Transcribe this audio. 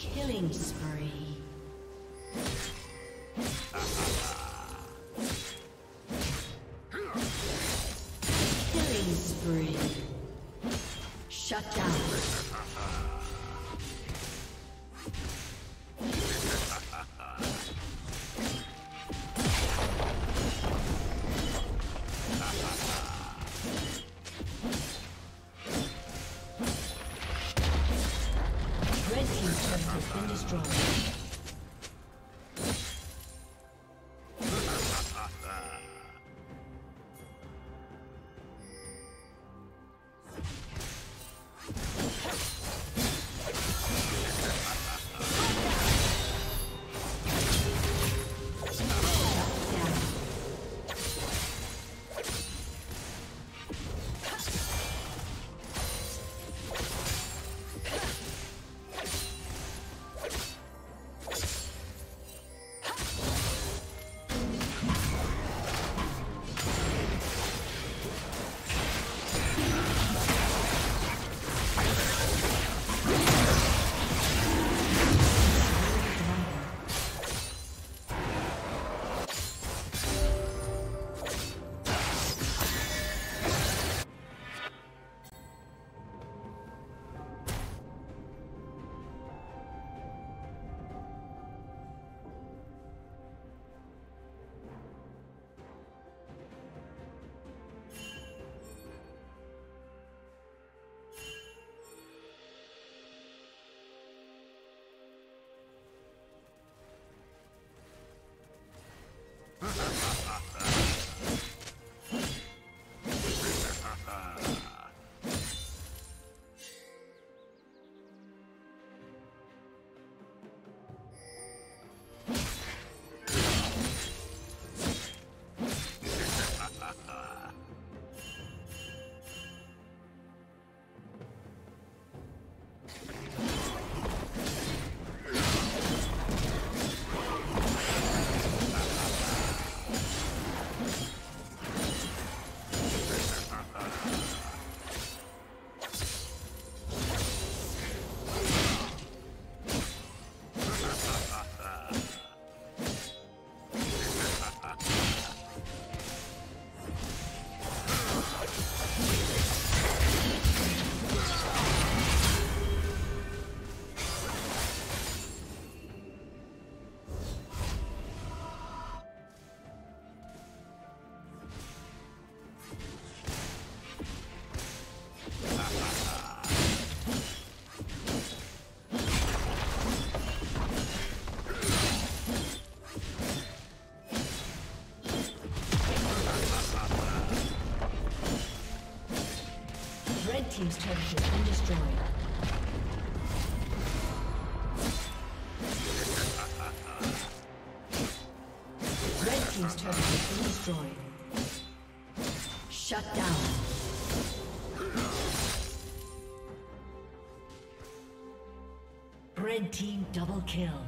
Shut Turret been destroyed. Red Team's turret has been destroyed. Shut down. Red Team double kill.